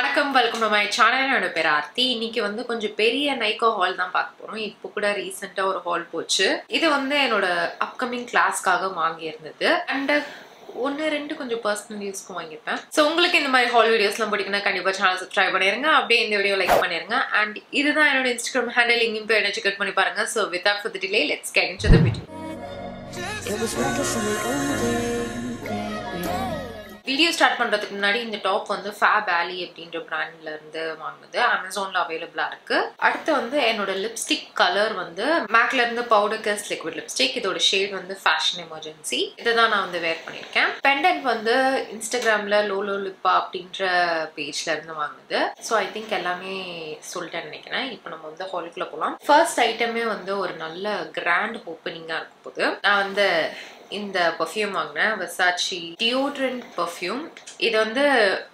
வணக்கம் வெல்கம் நம்ம சேனல் என்னோட பேர் ஆர்த்தி. இன்னைக்கு வந்து கொஞ்சம் பெரிய நைக்கோ ஹால் தான் பார்க்க போறோம். இப்போ கூட ரீசெண்டா ஒரு ஹால் போச்சு. இது வந்து என்னோட அப்கமிங் கிளாஸ்க்காக வாங்கியிருந்தது. அண்ட் ஒன்று ரெண்டு கொஞ்சம் பர்சனல் யூஸ்க்கும் வாங்கியிருப்பேன். ஸோ உங்களுக்கு இந்த மாதிரி ஹால் வீடியோஸ்லாம் பிடிக்குன்னா கண்டிப்பாக சேனல் சப்ஸ்கிரைப் பண்ணிருங்க. அப்படியே இந்த வீடியோ லைக் பண்ணிருங்க. அண்ட் இதுதான் என்னோட இன்ஸ்டாகிராம் ஹேண்டில் இங்கேயும் போய் என்ன செக் பண்ணி பாருங்க. So without further delay let's get into the video video start பண்ணுறதுக்கு முன்னாடி இந்த டாப் வந்து ஃபேப் ஆலி அப்படின்ற பிராண்ட்ல இருந்து வாங்கினது. அமேசானில் அவைலபிளாக இருக்குது அடுத்து வந்து என்னோட லிப்ஸ்டிக் கலர் வந்து மேக்ல இருந்து பவுடர் கஸ் லிக்விட் லிப்ஸ்டிக் இதோட ஷேட் வந்து ஃபேஷன் எமர்ஜென்சி இதை தான் நான் வந்து வேர் பண்ணியிருக்கேன். பெண்டன்ட் வந்து இன்ஸ்டாகிராமில் லோலோ லிப்பா அப்படின்ற பேஜ்ல இருந்து வாங்கினது. ஸோ ஐ திங்க் எல்லாமே சொல்லிட்டேன்னு நினைக்கிறேன். இப்போ நம்ம வந்து ஹாலுக்குள்ளே போகலாம் ஃபர்ஸ்ட் ஐட்டமே வந்து ஒரு நல்ல கிராண்ட் ஓப்பனிங்காக இருக்கும் போது நான் வந்து இந்த பர்ஃப்யூம் வாங்கினேன் வெசாச்சி டியோட்ரண்ட் பர்ஃப்யூம் இது வந்து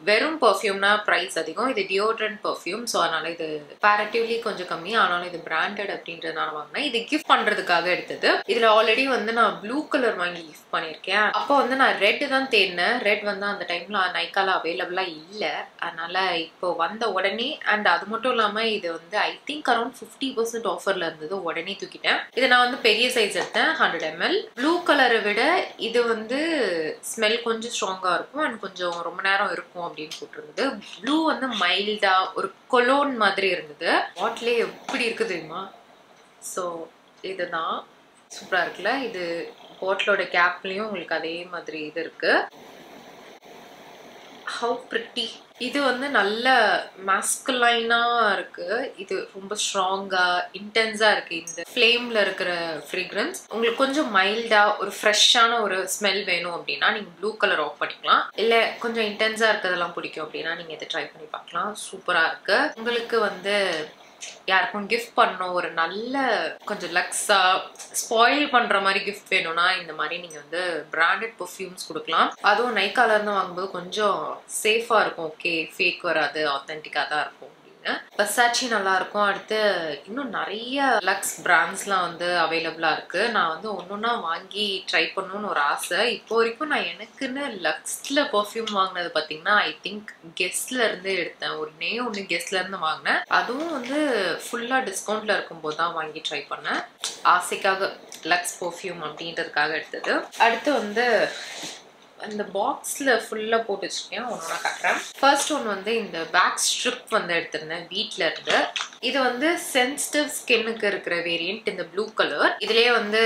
வெறும் பர்ஃப்யூம்னா ப்ரைஸ் அதிகம். இது டியோட்ரண்ட் பர்ஃப்யூம் ஸோ அதனால் இது பேரட்டிவ்லி கொஞ்சம் கம்மி. ஆனாலும் இது பிராண்டட் அப்படின்றதுனால வாங்கினேன். இது கிஃப்ட் பண்ணுறதுக்காக எடுத்தது. இதில் ஆல்ரெடி வந்து நான் ப்ளூ கலர் வாங்கி கிஃப்ட் பண்ணியிருக்கேன். அப்போ வந்து நான் ரெட் தான் தேடினேன். ரெட் வந்து அந்த டைமில் நைக்கால அவைலபிளாக இல்லை. அதனால் இப்போ வந்த உடனே அண்ட் அது மட்டும் இல்லாமல் இது வந்து I think around fifty percent ஆஃபரில் இருந்தது. உடனே தூக்கிட்டேன். இது நான் வந்து பெரிய சைஸ் எடுத்தேன் ஹண்ட்ரட் எம்எல் ப்ளூ கலரை விட இது வந்து ஸ்மெல் கொஞ்சம் ஸ்ட்ராங்காக இருக்கும் அண்ட் கொஞ்சம் ரொம்ப நேரம் இருக்கும் அப்படின்னு போட்டிருந்தது ப்ளூ வந்து மைல்டாக ஒரு கொலோன் மாதிரி இருந்தது. பாட்டிலே எப்படி இருக்குது தெரியுமா? ஸோ இதுதான் சூப்பராக இருக்குல்ல? இது பாட்டிலோட கேப்லேயும் உங்களுக்கு அதே மாதிரி இது இருக்குது ஹவு ப்ரிட்டி இது வந்து நல்ல மாஸ்குலைனாக இருக்கு. இது ரொம்ப ஸ்ட்ராங்காக இன்டென்ஸாக இருக்குது இந்த ஃப்ளேமில் இருக்கிற ஃப்ரீக்ரன்ஸ் உங்களுக்கு கொஞ்சம் மைல்டாக ஒரு ஃப்ரெஷ்ஷான ஒரு ஸ்மெல் வேணும் அப்படின்னா நீங்கள் ப்ளூ கலர் ஆஃப் பண்ணிக்கலாம். இல்லை கொஞ்சம் இன்டென்ஸாக இருக்கிறதெல்லாம் பிடிக்கும் அப்படின்னா நீங்கள் இதை ட்ரை பண்ணி பார்க்கலாம். சூப்பராக இருக்குது உங்களுக்கு வந்து யாருக்கும் கிஃப்ட் பண்ணணும். ஒரு நல்ல கொஞ்சம் லக்ஸா ஸ்பாயில் பண்ற மாதிரி கிஃப்ட் வேணும்னா இந்த மாதிரி நீங்க வந்து பிராண்டட் பர்ஃப்யூம்ஸ் கொடுக்கலாம். அதுவும் நைக்கால இருந்து வாங்கும்போது கொஞ்சம் சேஃபா இருக்கும். ஓகே ஃபேக் வராது ஆத்தென்டிக்கா தான் இருக்கும். பசாச்சி நல்லா இருக்கும் அடுத்து இன்னும் நிறைய லக்ஸ் பிராண்ட்ஸ்லாம் வந்து அவைலபிளா இருக்கு. நான் வந்து ஒன்றுன்னா வாங்கி ட்ரை பண்ணணும்னு ஒரு ஆசை. இப்போ வரைக்கும் நான் எனக்குன்னு லக்ஸில் பர்ஃப்யூம் வாங்கினது பார்த்தீங்கன்னா ஐ திங்க் கெஸ்ட்ல இருந்து எடுத்தேன். ஒன்னே ஒன்று கெஸ்ட்ல இருந்து வாங்கினேன். அதுவும் வந்து ஃபுல்லாக டிஸ்கவுண்ட்ல இருக்கும்போது தான் வாங்கி ட்ரை பண்ணேன். ஆசைக்காக லக்ஸ் பர்ஃப்யூம் அப்படின்றதுக்காக எடுத்தது. அடுத்து வந்து அந்த பாக்ஸில் ஃபுல்லாக போட்டு வச்சுருக்கேன். ஒன்றா காட்டுறேன். ஃபர்ஸ்ட் ஒன் வந்து இந்த பேக் ஸ்ட்ரிப் வந்து எடுத்திருந்தேன் வீட்டில் இருந்து. இது வந்து சென்சிட்டிவ் ஸ்கின்னுக்கு இருக்கிற வேரியன்ட் இந்த ப்ளூ கலர் இதுலேயே வந்து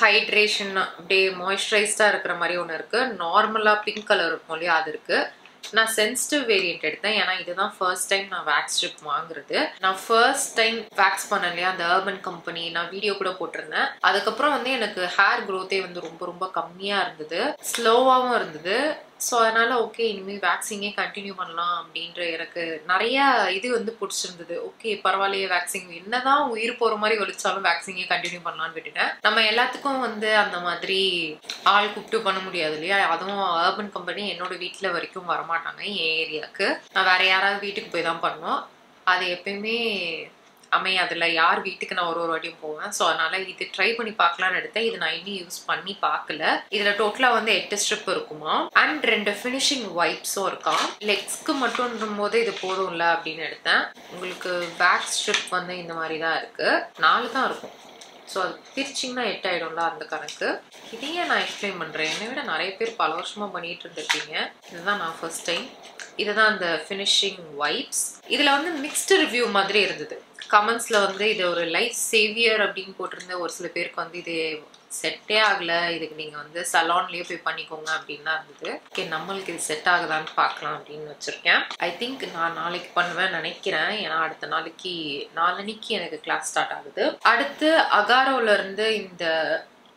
ஹைட்ரேஷன் அப்படியே மாய்ஸ்சரைஸ்டாக இருக்கிற மாதிரி ஒன்று இருக்குது நார்மலாக பிங்க் கலர் இருக்கும் இல்லையா அது இருக்குது நான் சென்சிட்டிவ் வேரியன்ட் எடுத்தேன். ஏன்னா இதுதான் ஃபர்ஸ்ட் டைம் நான் வேக்ஸ் ஸ்ட்ரிப் வாங்குறது. நான் ஃபர்ஸ்ட் டைம் வேக்ஸ் பண்ண இல்லையா? அந்த அர்பன் கம்பெனி நான் வீடியோ கூட போட்டிருந்தேன். அதுக்கப்புறம் வந்து எனக்கு ஹேர் க்ரோத்தே வந்து ரொம்ப ரொம்ப கம்மியாக இருந்தது. ஸ்லோவாகவும் இருந்தது. ஸோ அதனால ஓகே இனிமேல் வேக்சிங்கே கண்டினியூ பண்ணலாம் அப்படின்ற எனக்கு நிறைய இது வந்து பிடிச்சிருந்தது. ஓகே பரவாயில்லையே வேக்சின் என்னதான் உயிர் போகிற மாதிரி ஒழிச்சாலும் வேக்சிங்கே கண்டினியூ பண்ணலான்னு விட்டுட்டேன். நம்ம எல்லாத்துக்கும் வந்து அந்த மாதிரி ஆள் கூப்பிட்டு பண்ண முடியாது இல்லையா? அதுவும் அர்பன் கம்பெனி என்னோட வீட்டில் வரைக்கும் வரமாட்டாங்க என் ஏரியாவுக்கு நான் வேற யாராவது வீட்டுக்கு போய் தான் பண்ணோம். அது எப்பயுமே அமையாதுல்ல யார் வீட்டுக்கு நான் ஒரு ஒரு வாட்டியும் போவேன். ஸோ அதனால இது ட்ரை பண்ணி பார்க்கலான்னு எடுத்தேன். இது நான் இன்னும் யூஸ் பண்ணி பார்க்கல. இதில் டோட்டலாக வந்து எட்டு ஸ்ட்ரிப் இருக்குமா? அண்ட் ரெண்டு ஃபினிஷிங் வைப்ஸும் இருக்கா? லெக்ஸ்க்கு மட்டும் போது இது போதும்ல அப்படின்னு எடுத்தேன். உங்களுக்கு பேக் ஸ்ட்ரிப் வந்து இந்த மாதிரி தான் இருக்குது நாலு தான் இருக்கும். ஸோ அது பிரிச்சிங்கன்னா எட்டு ஆகிடும்ல அந்த கணக்கு? இதையே நான் எக்ஸ்பிளைன் பண்ணுறேன் என்னை விட நிறைய பேர் பல வருஷமாக பண்ணிட்டு இருந்திருக்கீங்க இதுதான் நான் ஃபர்ஸ்ட் டைம் இதுதான் அந்த ஃபினிஷிங் வைப்ஸ் இதில் வந்து மிக்ஸ்டு ரிவ்யூ மாதிரி இருந்தது. கமெண்ட்ஸில் வந்து இது ஒரு லைஃப் சேவியர் அப்படின்னு போட்டிருந்த ஒரு சில பேருக்கு வந்து இது செட்டே ஆகலை. இதுக்கு நீங்கள் வந்து சலான்லேயே போய் பண்ணிக்கோங்க அப்படின்னா இருந்தது. ஓகே நம்மளுக்கு இது செட் ஆகுதான்னு பார்க்கலாம் அப்படின்னு வச்சுருக்கேன். ஐ திங்க் நான் நாளைக்கு பண்ணுவேன் நினைக்கிறேன். ஏன்னா அடுத்த நாளைக்கு நாளன்னைக்கு எனக்கு கிளாஸ் ஸ்டார்ட் ஆகுது. அடுத்து அகாரோல இருந்து இந்த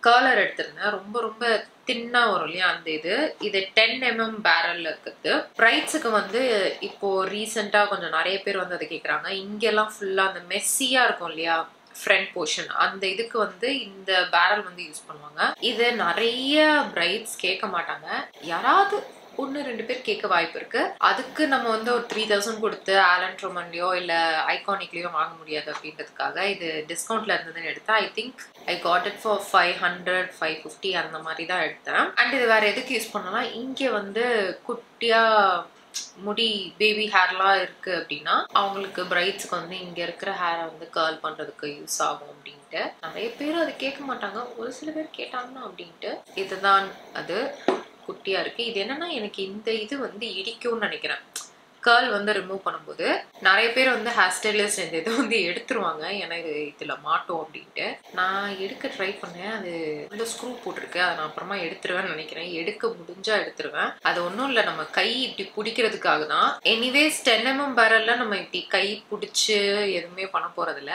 கர்லர் எடுத்திருந்தேன். ரொம்ப ரொம்ப தின்னா வரும் இல்லையா அந்த இது. இது டென் எம்எம் பேரல்ல இருக்குது. பிரைட்ஸுக்கு வந்து இப்போ ரீசெண்டா கொஞ்சம் நிறைய பேர் வந்து அதை கேட்குறாங்க இங்கெல்லாம் ஃபுல்லா அந்த மெஸ்ஸியா இருக்கும் இல்லையா ஃப்ரண்ட் போர்ஷன் அந்த இதுக்கு வந்து இந்த பேரல் வந்து யூஸ் பண்ணுவாங்க. இது நிறைய பிரைட்ஸ் கேட்க மாட்டாங்க. யாராவது ஒன்று ரெண்டு பேர் கேட்க வாய்ப்பு இருக்கு. அதுக்கு நம்ம வந்து ஒரு த்ரீ தௌசண்ட் கொடுத்து ஆலன் ட்ரோமன்லையோ இல்லை ஐகானிக்லேயோ வாங்க முடியாது அப்படின்றதுக்காக இது டிஸ்கவுண்ட்ல இருந்ததுன்னு எடுத்தேன். I think I got it for five hundred five fifty அந்த மாதிரி தான் எடுத்தேன். அண்ட் இது வேற எதுக்கு யூஸ் பண்ணலாம் இங்கே வந்து குட்டியா முடி பேபி ஹேர்லாம் இருக்கு அப்படின்னா அவங்களுக்கு பிரைட்ஸ்க்கு வந்து இங்க இருக்கிற ஹேரை வந்து கேர்ள் பண்றதுக்கு யூஸ் ஆகும் அப்படின்ட்டு. நிறைய பேர் அது கேட்க மாட்டாங்க. ஒரு சில பேர் கேட்டாங்கன்னா அப்படின்ட்டு. இதுதான் அது குட்டியா இருக்கு. இது என்னன்னா எனக்கு இந்த இது வந்து இடிக்கும்னு நினைக்கிறேன். கேர்ள் வந்து ரிமூவ் பண்ணும்போது நிறைய பேர் வந்து ஹேர் ஸ்டைலிஸ்ட் இந்த இதை வந்து எடுத்துருவாங்க. ஏன்னா இது இதில் மாட்டோம் அப்படின்ட்டு. நான் எடுக்க ட்ரை பண்ணேன். அது உள்ள ஸ்க்ரூ போட்டிருக்கு. அதை நான் அப்புறமா எடுத்துருவேன்னு நினைக்கிறேன். எடுக்க முடிஞ்சா எடுத்துருவேன். அது ஒன்றும் இல்லை. நம்ம கை இப்படி பிடிக்கிறதுக்காக தான். எனிவேஸ் டென் எம்எம் பேரல்ல நம்ம இப்படி கை பிடிச்சி எதுவுமே பண்ண போறதில்ல.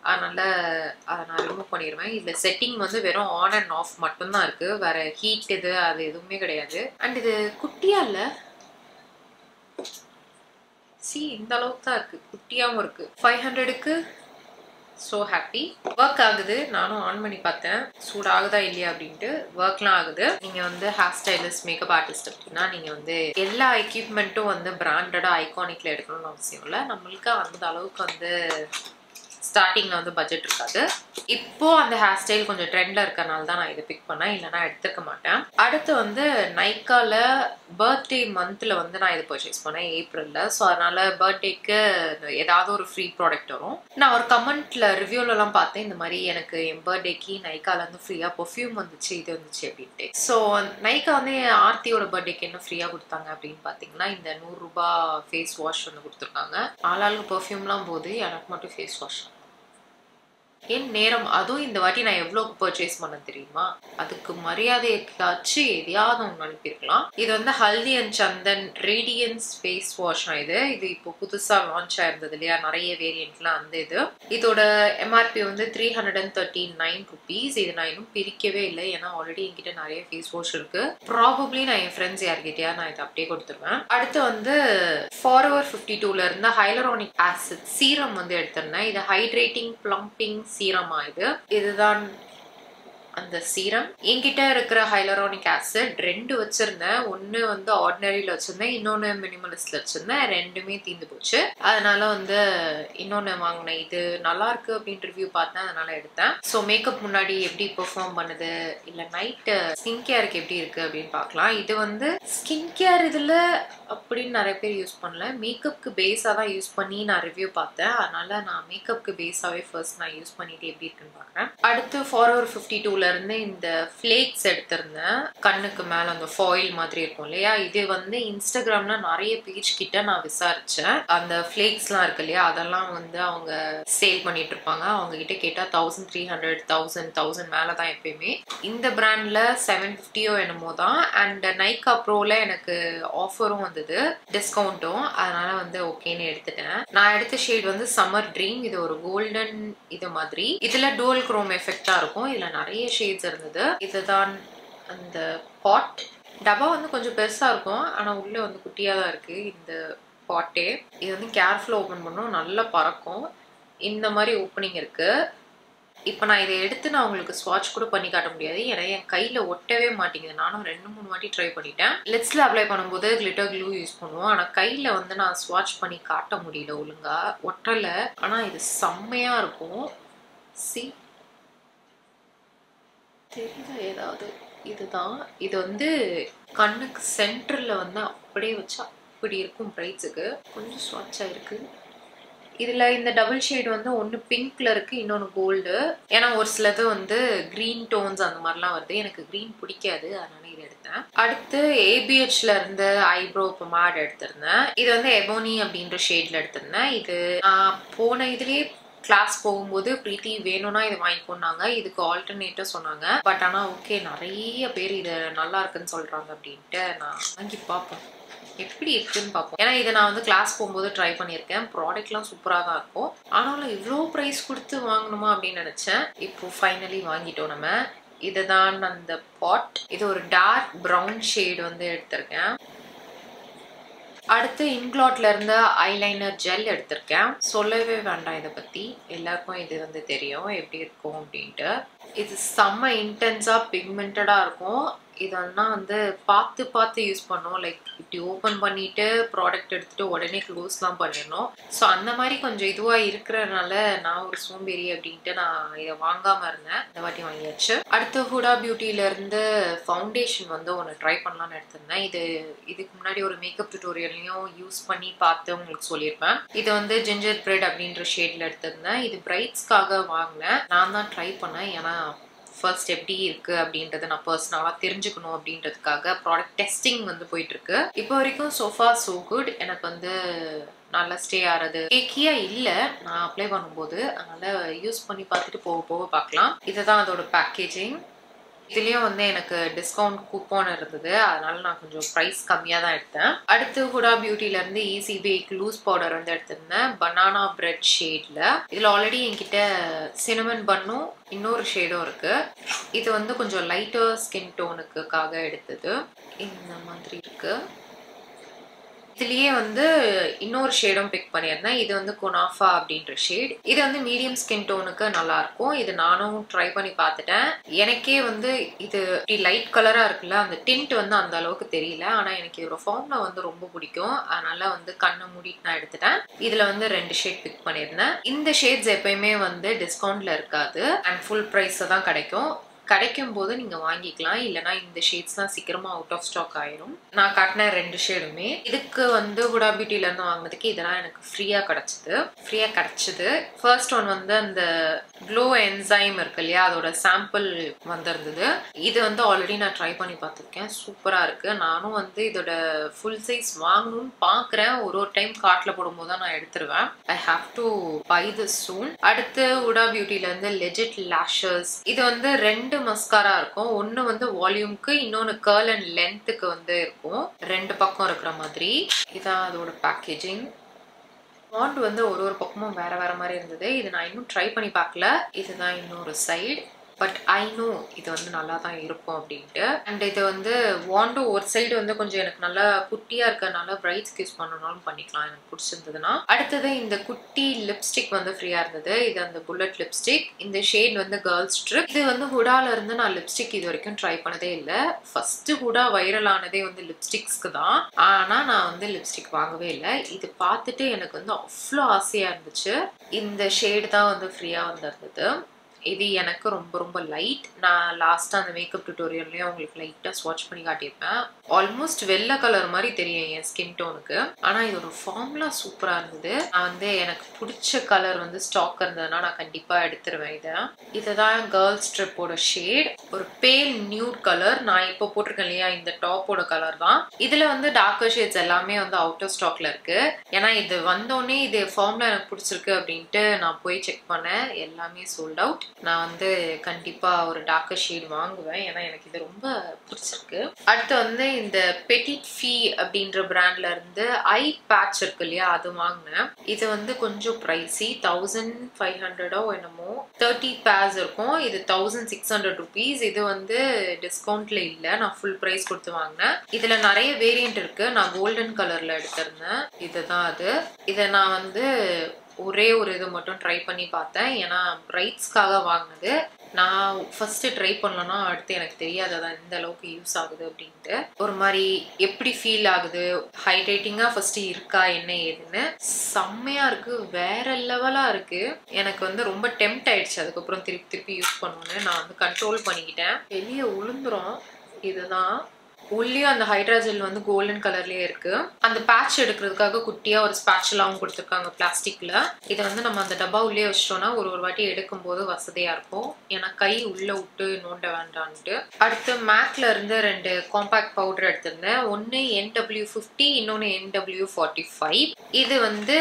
அதனால் அதை நான் ரிமூவ் பண்ணிடுவேன் இதில் செட்டிங் வந்து வெறும் ஆன் அண்ட் ஆஃப் மட்டும்தான் இருக்கு. வேற ஹீட் இது அது எதுவுமே கிடையாது. அண்ட் இது குட்டியாக இல்லை? சி இந்த அளவுக்கு தான் இருக்குது குட்டியாகவும் இருக்கு. ஃபைவ் ஹண்ட்ரடுக்கு ஸோ ஹாப்பி ஒர்க் ஆகுது. நானும் ஆன் பண்ணி பார்த்தேன். சூடாகுதா இல்லையா அப்படின்ட்டு ஒர்க்லாம் ஆகுது. நீங்கள் வந்து ஹேர் ஸ்டைலிஸ்ட் மேக்கப் ஆர்டிஸ்ட் அப்படின்னா நீங்கள் வந்து எல்லா எக்யூப்மெண்ட்டும் வந்து பிராண்டடாக ஐகானிக்கில் எடுக்கணும்னு அவசியம் இல்லை. நம்மளுக்கு அந்த அளவுக்கு வந்து ஸ்டார்டிங்கில் வந்து பட்ஜெட் இருக்காது. இப்போது அந்த ஹேர் ஸ்டைல் கொஞ்சம் ட்ரெண்டில் இருக்கனால தான் நான் இதை பிக் பண்ணேன். இல்லைன்னா எடுத்துக்க மாட்டேன். அடுத்து வந்து நைக்காவில் பர்த்டே மந்தில் வந்து நான் இதை பர்ச்சேஸ் பண்ணேன் ஏப்ரலில் ஸோ அதனால் பர்த்டேக்கு ஏதாவது ஒரு ஃப்ரீ ப்ராடக்ட் வரும். நான் ஒரு கமெண்ட்டில் ரிவ்யூலலாம் பார்த்தேன். இந்த மாதிரி எனக்கு என் பர்த்டேக்கு நைக்காலேருந்து ஃப்ரீயாக பர்ஃப்யூம் வந்துச்சு இது வந்துச்சு அப்படின்ட்டு. ஸோ நைக்கா வந்து என் ஆர்த்தியோட பர்த்டேக்கு என்ன ஃப்ரீயாக கொடுத்தாங்க அப்படின்னு பார்த்தீங்கன்னா இந்த நூறுரூபா ஃபேஸ் வாஷ் வந்து கொடுத்துருக்காங்க. ஆளாளுக்கு பர்ஃப்யூம்லாம் போது எனக்கு மட்டும் ஃபேஸ் வாஷ் என் நேரம் அதுவும் இந்த வாட்டி நான் எவ்வளோக்கு பர்ச்சேஸ் பண்ண தெரியுமா? அதுக்கு மரியாதை ஏதாச்சும் எதையாவது ஒன்று அனுப்பியிருக்கலாம். இது வந்து Haldi and Chandan radiance face wash இது. இது இப்போ புதுசாக லான்ச் ஆயிருந்தது இல்லையா? நிறைய வேரியன்ட்லாம் அந்த இது. இதோட எம்ஆர்பி வந்து three hundred and thirty nine rupees இது நான் இன்னும் பிரிக்கவே இல்லை. ஏன்னா ஆல்ரெடி என்கிட்ட நிறைய ஃபேஸ் வாஷ் இருக்கு. ப்ராபப்ளி நான் என் ஃப்ரெண்ட்ஸ் யார்கிட்டயா நான் இதை அப்படியே கொடுத்துருவேன். அடுத்து வந்து ஃபார்வர் ஃபிஃப்டி டூல இருந்து ஹைலரானிக் ஆசிட் சீரம் வந்து எடுத்திருந்தேன். இது ஹைட்ரேட்டிங் பிளம்பிங் சீரமா இது இதுதான் அந்த சீரம் என்கிட்ட இருக்கிற ஹைலரோனிக் ஆசிட் ரெண்டு வச்சிருந்தேன். ஒன்று வந்து ஆர்டினரியில் வச்சுருந்தேன். இன்னொன்று மினிமலிஸ்ட்ல வச்சுருந்தேன். ரெண்டுமே தீந்து போச்சு. அதனால வந்து இன்னொன்று வாங்கினேன். இது நல்லா இருக்கு அப்படின்னு ரிவ்யூ பார்த்தேன். அதனால எடுத்தேன். ஸோ மேக்கப் முன்னாடி எப்படி பெர்ஃபார்ம் பண்ணுது? இல்லை நைட்டு ஸ்கின் கேருக்கு எப்படி இருக்கு அப்படின்னு பார்க்கலாம். இது வந்து ஸ்கின் கேர் இதில் அப்படின்னு நிறைய பேர் யூஸ் பண்ணல. மேக்கப்புக்கு பேஸாக தான் யூஸ் பண்ணி நான் ரிவ்யூ பார்த்தேன். அதனால நான் மேக்கப்புக்கு பேஸாகவே ஃபர்ஸ்ட் நான் யூஸ் பண்ணிட்டு எப்படி இருக்குன்னு பார்க்குறேன். அடுத்து ஃபார் ஃபார்வர் ஃபிஃப்டி டூல இருந்து இந்த ஃப்ளேக்ஸ் எடுத்திருந்தேன். கண்ணுக்கு மேல அந்த ஃபாயில் மாதிரி இருக்கும் இல்லையா? இது வந்து இன்ஸ்டாகிராம்ல நிறைய பேஜ் கிட்ட நான் விசாரிச்சேன். அந்த ஃப்ளேக்ஸ்லாம் இருக்கு இல்லையா? அதெல்லாம் வந்து அவங்க சேல் பண்ணிட்டு இருப்பாங்க. அவங்க கிட்ட கேட்டா thousand three hundred thousand thousand மேலே தான் எப்பயுமே. இந்த பிராண்ட்ல செவன் ஃபிஃப்டியோ என்னமோ தான். அண்ட் நைக்கா ப்ரோல எனக்கு ஆஃபரும் வந்தது. டிஸ்கவுண்ட்டும் அதனால வந்து ஓகேன்னு எடுத்துட்டேன். நான் எடுத்த ஷேட் வந்து சம்மர் ட்ரீம் இது ஒரு கோல்டன் இது மாதிரி. இதுல டோல் குரோம் எஃபெக்டா இருக்கும். இதுல நிறைய ஷேட்ஸ் இருந்தது. இதுதான் அந்த பாட் டப்பா வந்து கொஞ்சம் பெருசாக இருக்கும். ஆனால் உள்ளே வந்து குட்டியாக தான் இருக்குது இந்த பாட்டே இது வந்து கேர்ஃபுல்லாக ஓப்பன் பண்ணும் நல்லா பறக்கும். இந்த மாதிரி ஓப்பனிங் இருக்குது இப்போ நான் இதை எடுத்து நான் உங்களுக்கு ஸ்வாட்ச் கூட பண்ணி காட்ட முடியாது. ஏன்னா என் கையில் ஒட்டவே மாட்டேங்குது. நானும் ரெண்டு மூணு வாட்டி ட்ரை பண்ணிட்டேன். லெட்ஸில் அப்ளை பண்ணும்போது கிளிட்டர் க்ளூ யூஸ் பண்ணுவோம். ஆனால் கையில் வந்து நான் ஸ்வாட்ச் பண்ணி காட்ட முடியல ஒழுங்காக ஒட்டலை. ஆனால் இது செம்மையாக இருக்கும். சி தெரியுதா ஏதாவது இதுதான். இது வந்து கண்ணுக்கு சென்டரில் வந்து அப்படியே வச்சா அப்படி இருக்கும் பிரைட்ஸுக்கு கொஞ்சம் ஸ்வாட்சாக இருக்குது இதில் இந்த டபுள் ஷேட் வந்து ஒன்று பிங்க்ல இருக்கு இன்னொன்று கோல்டு ஏன்னா ஒரு சிலது வந்து கிரீன் டோன்ஸ் அந்த மாதிரிலாம் வருது. எனக்கு கிரீன் பிடிக்காது அதனால இதை எடுத்தேன். அடுத்து ஏபிஹெச்ல இருந்து ஐப்ரோ பொமாட் எடுத்திருந்தேன். இது வந்து எபோனி அப்படின்ற ஷேட்ல எடுத்திருந்தேன். இது நான் போன இதுலேயே கிளாஸ் போகும்போது பிரீத்தி வேணும்னா இதை வாங்கிக்கோன்னாங்க. இதுக்கு ஆல்டர்னேட்டிவ் சொன்னாங்க. பட் ஆனால் ஓகே நிறைய பேர் இதை நல்லா இருக்குன்னு சொல்கிறாங்க அப்படின்ட்டு நான் வாங்கி பார்ப்போம். எப்படி இருக்குன்னு பார்ப்போம். ஏன்னா இதை நான் வந்து கிளாஸ் போகும்போது ட்ரை பண்ணியிருக்கேன். ப்ராடக்ட்லாம் சூப்பராக தான் இருக்கும். ஆனாலும் இவ்வளோ ப்ரைஸ் கொடுத்து வாங்கணுமா அப்படின்னு நினச்சேன். இப்போ ஃபைனலி வாங்கிட்டோம் நம்ம. இதுதான் அந்த பாட் இது ஒரு டார்க் ப்ரௌன் ஷேட் வந்து எடுத்திருக்கேன். அடுத்து இன்க்ளாட்ல இருந்து ஐலைனர் ஜெல் எடுத்திருக்கேன். சொல்லவே வேண்டாம் இதை பத்தி. எல்லாருக்கும் இது வந்து தெரியும். எப்படி இருக்கும் அப்படின்ட்டு. இது செம்ம இன்டென்ஸாக பிக்மெண்டடாக இருக்கும். இதெல்லாம் வந்து பார்த்து பார்த்து யூஸ் பண்ணோம். லைக் இப்படி ஓப்பன் பண்ணிட்டு ப்ராடக்ட் எடுத்துகிட்டு உடனே க்ளோஸ்லாம் பண்ணிடணும். ஸோ அந்த மாதிரி கொஞ்சம் இதுவாக இருக்கிறதுனால நான் ஒரு சோம்பேறி அப்படின்ட்டு நான் இதை வாங்காமல் இருந்தேன். இந்த வாட்டி வாங்கியாச்சு. அடுத்து ஹுடா பியூட்டியிலேருந்து ஃபவுண்டேஷன் வந்து ஒன்று ட்ரை பண்ணலாம்னு எடுத்திருந்தேன். இது இதுக்கு முன்னாடி ஒரு மேக்கப் டியூட்டோரியல்லையும் யூஸ் பண்ணி பார்த்து உங்களுக்கு சொல்லியிருப்பேன். இது வந்து ஜிஞ்சர் பிரெட் அப்படின்ற ஷேடில் எடுத்திருந்தேன். இது பிரைட்ஸ்க்காக வாங்கினேன். நான் தான் ட்ரை பண்ணேன். ஏன்னா ஃபர்ஸ்ட் எப்படி இருக்கு அப்படின்றத நான் பர்சனலாக தெரிஞ்சுக்கணும் அப்படின்றதுக்காக ப்ராடக்ட் டெஸ்டிங் வந்து போயிட்டு இருக்கு இப்போ வரைக்கும் சோஃபா சோ குட் எனக்கு வந்து நல்லா ஸ்டே ஆறது கேக்கியா இல்லை. நான் அப்ளை பண்ணும்போது அதனால யூஸ் பண்ணி பார்த்துட்டு போக போக பார்க்கலாம். இதுதான் அதோட பேக்கேஜிங் இதுலேயும் வந்து எனக்கு டிஸ்கவுண்ட் கூப்பன் இருந்தது. அதனால நான் கொஞ்சம் ப்ரைஸ் கம்மியாக தான் எடுத்தேன். அடுத்து ஹுடா பியூட்டிலேருந்து ஈஸி பேக் லூஸ் பவுடர் வந்து எடுத்திருந்தேன். பனானா பிரெட் ஷேடில் இதில் ஆல்ரெடி என்கிட்ட சினமன் பண்ணும் இன்னொரு ஷேடும் இருக்குது இது வந்து கொஞ்சம் லைட்டர் ஸ்கின் டோனுக்குக்காக எடுத்தது. இந்த மாதிரி இருக்குது இதுலயே வந்து இன்னொரு ஷேடும் பிக் பண்ணியிருந்தேன். இது வந்து குனாஃபா அப்படின்ற ஷேட் இது வந்து மீடியம் ஸ்கின் டோனுக்கு நல்லா இருக்கும் இது நானும் ட்ரை பண்ணி பார்த்துட்டேன். எனக்கே வந்து இது இப்படி லைட் கலரா இருக்குல்ல அந்த டிண்ட் வந்து அந்த அளவுக்கு தெரியல. ஆனா எனக்கு இதோட ஃபார்ம்ல வந்து ரொம்ப பிடிக்கும். அதனால வந்து கண்ணை மூடிட்டு நான் எடுத்துட்டேன். இதுல வந்து ரெண்டு ஷேட் பிக் பண்ணியிருந்தேன். இந்த ஷேட்ஸ் எப்பயுமே வந்து டிஸ்கவுண்ட்ல இருக்காது. அண்ட் ஃபுல் ப்ரைஸ் தான் கிடைக்கும். கிடைக்கும் போது நீங்கள் வாங்கிக்கலாம். இல்லைனா இந்த ஷேட்ஸ் தான் அவுட் ஆஃப் ஸ்டாக் ஆயிரும். நான் காட்டின ரெண்டு ஷேடுமே இதுக்கு வந்து ஹுடா பியூட்டிலேருந்து வாங்கினதுக்கு இதெல்லாம் எனக்கு ஃப்ரீயாக கிடச்சிது. ஃப்ரீயாக கிடச்சிது. ஃபர்ஸ்ட் ஒன் வந்து அந்த க்ளோ என்சைம் இருக்கு இல்லையா? அதோட சாம்பிள் வந்திருந்தது. இது வந்து ஆல்ரெடி நான் ட்ரை பண்ணி பார்த்துருக்கேன். சூப்பராக இருக்குது நானும் வந்து இதோட ஃபுல் சைஸ் வாங்கணும்னு பார்க்குறேன். ஒரு ஒரு டைம் காட்டில் போடும்போது தான் நான் எடுத்துருவேன். I have to buy this soon அடுத்து உடா பியூட்டிலேருந்து லெஜிட் லேஷஸ் இது வந்து ரெண்டு மஸ்காரா இருக்கும். ஒன்னு வந்து வால்யூம்க்கு இன்னொன்னு கேர்ள் அண்ட் லென்த்துக்கு வந்து இருக்கும். ரெண்டு பக்கம் இருக்கிற மாதிரி. இதான் அதோட பேக்கேஜிங் பாண்ட் வந்து ஒரு ஒரு பக்கமும் வேற வேற மாதிரி இருந்தது. இது நான் இன்னும் ட்ரை பண்ணி பார்க்கல. இதுதான் இன்னொரு சைடு பட் ஐ நோ இது வந்து நல்லா தான் இருக்கும் அப்படின்ட்டு. அண்ட் இது வந்து வாண்டு ஒரு சைடு வந்து கொஞ்சம் எனக்கு நல்லா குட்டியாக இருக்கறனால பிரைட்ஸ்க்கு யூஸ் பண்ணனாலும் பண்ணிக்கலாம். எனக்கு பிடிச்சிருந்ததுன்னா. அடுத்தது இந்த குட்டி லிப்ஸ்டிக் வந்து ஃப்ரீயாக இருந்தது. இது அந்த புல்லட் லிப்ஸ்டிக் இந்த ஷேட் வந்து கேர்ள்ஸ் ட்ரிப் இது வந்து ஹுடால இருந்து நான் லிப்ஸ்டிக் இது வரைக்கும் ட்ரை பண்ணதே இல்லை. ஃபர்ஸ்ட் ஹுடா வைரல் ஆனதே வந்து லிப்ஸ்டிக்ஸ்க்கு தான். ஆனால் நான் வந்து லிப்ஸ்டிக் வாங்கவே இல்லை. இது பார்த்துட்டு எனக்கு வந்து அவ்வளோ ஆசையாக இருந்துச்சு. இந்த ஷேடு தான் வந்து ஃப்ரீயாக வந்திருந்தது இது எனக்கு ரொம்ப ரொம்ப லைட் நான் லாஸ்ட்டாக அந்த மேக்கப் டியூட்டோரியல்லையும் உங்களுக்கு லைட்டாக ஸ்வாட்ச் பண்ணி காட்டியிருப்பேன். ஆல்மோஸ்ட் வெள்ளை கலர் மாதிரி தெரியும் என் ஸ்கின் டோனுக்கு ஆனால் இதோட ஃபார்ம்லாம் சூப்பராக இருந்தது. நான் வந்து எனக்கு பிடிச்ச கலர் வந்து ஸ்டாக் இருந்ததுன்னா நான் கண்டிப்பாக எடுத்துருவேன் இதை. இதுதான் கேர்ள்ஸ் ட்ரிப்போட ஷேட் ஒரு பேல் நியூட் கலர் நான் இப்போ போட்டிருக்கேன் இல்லையா இந்த டாப்போட கலர் தான். இதில் வந்து டார்க்கர் ஷேட்ஸ் எல்லாமே வந்து அவுட் ஆஃப் ஸ்டாக்ல இருக்கு. ஏன்னா இது வந்தோடனே இது ஃபார்ம்ல எனக்கு பிடிச்சிருக்கு அப்படின்ட்டு நான் போய் செக் பண்ணேன். எல்லாமே சோல்ட் அவுட் நான் வந்து கண்டிப்பாக ஒரு டார்க்கர் ஷேட் வாங்குவேன். ஏன்னா எனக்கு இது ரொம்ப பிடிச்சிருக்கு. அடுத்து வந்து இந்த பெட்டிட் ஃபீ அப்படின்ற பிராண்ட்ல இருந்து ஐ பேட்ச் இருக்கு இல்லையா அது வாங்கினேன். இது வந்து கொஞ்சம் ப்ரைஸி தௌசண்ட் ஃபைவ் ஹண்ட்ரடோ என்னமோ தேர்ட்டி பேர்ஸ் இருக்கும். இது தௌசண்ட் சிக்ஸ் ஹண்ட்ரட் ருபீஸ் இது வந்து டிஸ்கவுண்ட்ல இல்லை. நான் ஃபுல் ப்ரைஸ் கொடுத்து வாங்கினேன். இதுல நிறைய வேரியன்ட் இருக்கு. நான் கோல்டன் கலர்ல எடுத்திருந்தேன். இதுதான் அது. இதை நான் வந்து ஒரே ஒரு இது மட்டும் ட்ரை பண்ணி பார்த்தேன். ஏன்னா பிரைட்ஸ்க்காக வாங்கினது. நான் ஃபஸ்ட்டு ட்ரை பண்ணலன்னா அடுத்து எனக்கு தெரியாது அதான் இந்த அளவுக்கு யூஸ் ஆகுது அப்படின்ட்டு. ஒரு மாதிரி எப்படி ஃபீல் ஆகுது? ஹைட்ரேட்டிங்காக ஃபஸ்ட்டு இருக்கா? என்ன ஏதுன்னு. செம்மையாக இருக்குது வேற லெவலாக இருக்குது எனக்கு வந்து ரொம்ப டெம்ட் ஆயிடுச்சு. அதுக்கப்புறம் திருப்பி திருப்பி யூஸ் பண்ணணும்னு நான் வந்து கண்ட்ரோல் பண்ணிக்கிட்டேன். வெளியே உளுந்துரும். இதுதான். உள்ளேயும் அந்த ஹைட்ராஜெல் வந்து கோல்டன் கலர்லயே இருக்கு. அந்த பேட்ச் எடுக்கிறதுக்காக குட்டியா ஒரு ஸ்பேட்சலாவும் கொடுத்துருக்காங்க பிளாஸ்டிக்ல இதை வந்து நம்ம அந்த டப்பா உள்ளே வச்சிட்டோம்னா ஒரு ஒரு வாட்டி எடுக்கும் போது வசதியா இருக்கும். ஏன்னா கை உள்ள விட்டு நோண்ட வேண்டான்ட்டு. அடுத்து மேக்ல இருந்து ரெண்டு காம்பாக்ட் பவுடர் எடுத்திருந்தேன். ஒன்னு என்டபிள்யூ ஃபிஃப்டி இன்னொன்னு என்டபிள்யூ ஃபார்ட்டி ஃபைவ் இது வந்து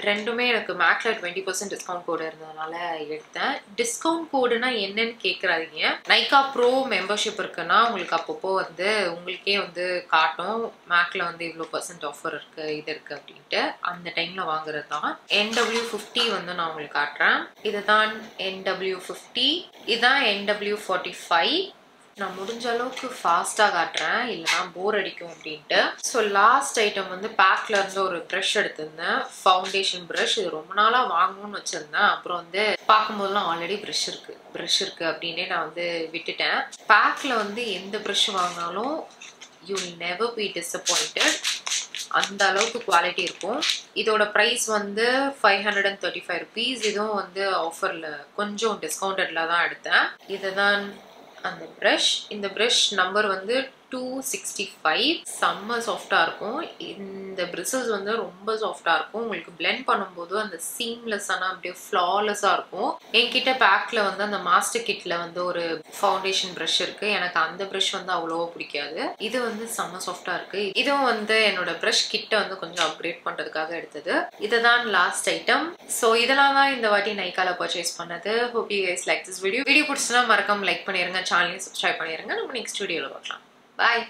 ரெண்டுமே எனக்கு மேக்ல டுவெண்ட்டி பர்சன்ட் டிஸ்கவுண்ட் கோடு இருந்ததுனால எடுத்தேன். டிஸ்கவுண்ட் கோடுனா என்னன்னு கேட்குறாதீங்க நைகா ப்ரோ மெம்பர்ஷிப் இருக்குன்னா உங்களுக்கு அப்பப்போ வந்து உங்களுக்கே வந்து காட்டும். மேக்ல வந்து இவ்வளோ பர்சன்ட் ஆஃபர் இருக்கு இது இருக்கு அப்படின்ட்டு அந்த டைம்ல வாங்குறது தான். என்டபிள்யூ ஃபிஃப்டி வந்து நான் உங்களுக்கு காட்டுறேன். இதுதான் என்டபிள்யூ ஃபிஃப்டி இதுதான் என்டபிள்யூ ஃபார்ட்டி ஃபைவ் நான் முடிஞ்ச அளவுக்கு ஃபாஸ்ட்டாக காட்டுறேன். இல்லைனா போர் அடிக்கும் அப்படின்ட்டு. ஸோ லாஸ்ட் ஐட்டம் வந்து பேக்கில் இருந்து ஒரு ப்ரஷ் எடுத்திருந்தேன். ஃபவுண்டேஷன் ப்ரஷ் இது ரொம்ப நாளாக வாங்கணும்னு வச்சுருந்தேன். அப்புறம் வந்து பார்க்கும்போதெல்லாம் ஆல்ரெடி ப்ரஷ் இருக்குது ப்ரஷ் இருக்குது அப்படின்னே நான் வந்து விட்டுட்டேன். பேக்கில் வந்து எந்த ப்ரஷ் வாங்கினாலும் யூ நெவர் பி டிஸப்பாயிண்டட் அந்த அளவுக்கு குவாலிட்டி இருக்கும். இதோட ப்ரைஸ் வந்து five hundred and thirty five rupees இதுவும் வந்து ஆஃபரில் கொஞ்சம் டிஸ்கவுண்டடில் தான் எடுத்தேன். இதுதான் அந்த ப்ரஷ் இந்த ப்ரஷ் நம்பர் வந்து டூ சிக்ஸ்டி ஃபைவ் செம்ம சாஃப்டாக இருக்கும். இந்த பிரிசல்ஸ் வந்து ரொம்ப சாஃப்டாக இருக்கும். உங்களுக்கு பிளெண்ட் பண்ணும்போது அந்த சீம்லெஸ்ஸான அப்படியே ஃப்ளாலெஸ்ஸாக இருக்கும். என்கிட்ட பேக்கில் வந்து அந்த மாஸ்டர் கிட்டில் வந்து ஒரு ஃபவுண்டேஷன் ப்ரஷ் இருக்குது எனக்கு அந்த ப்ரஷ் வந்து அவ்வளோவா பிடிக்காது. இது வந்து செம்ம சாஃப்டாக இருக்குது இதுவும் வந்து என்னோட ப்ரஷ் கிட்டை வந்து கொஞ்சம் அப்கிரேட் பண்ணுறதுக்காக எடுத்தது. இதுதான் லாஸ்ட் ஐட்டம் ஸோ இதெல்லாம் தான் இந்த வாட்டி நைக்கால பர்ச்சேஸ் பண்ணது. Hope you guys like this video video பிடிச்சுன்னா மறக்காம லைக் பண்ணிருங்க. சேனலையும் சப்ஸ்கிரைப் பண்ணிருங்க. நம்ம நெக்ஸ்ட் வீடியோவில் பார்க்கலாம். பாய்